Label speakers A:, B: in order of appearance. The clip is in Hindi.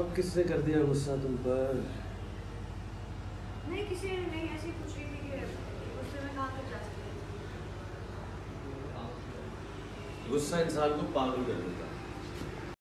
A: अब किसने कर दिया गुस्सा तुम पर?
B: नहीं किसी ने नहीं ऐसी ही पूछ रही थी कि उससे मैं कहाँ तक जा सकती
A: गुस्सा इंसान को पागल कर देता है।